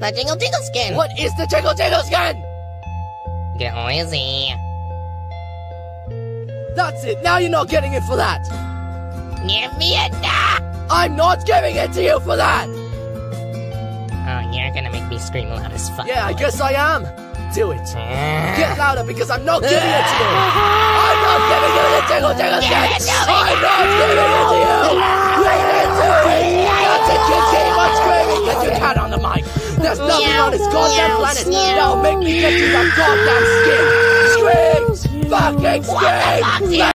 The Jiggle Jiggle skin. What is the Jiggle Jiggle skin? Get lazy. That's it. Now you're not getting it for that. Give me a da! I'm not giving it to you for that. Oh, you're gonna make me scream loud as fuck. Yeah, I guess I am. Do it. Get louder because I'm not giving it to you. I'm not giving you the Jiggle Jiggle it skin. I'm not giving it Nothing Meow, on this goddamn planet that'll make me get you that goddamn skin. Scream! Fucking scream!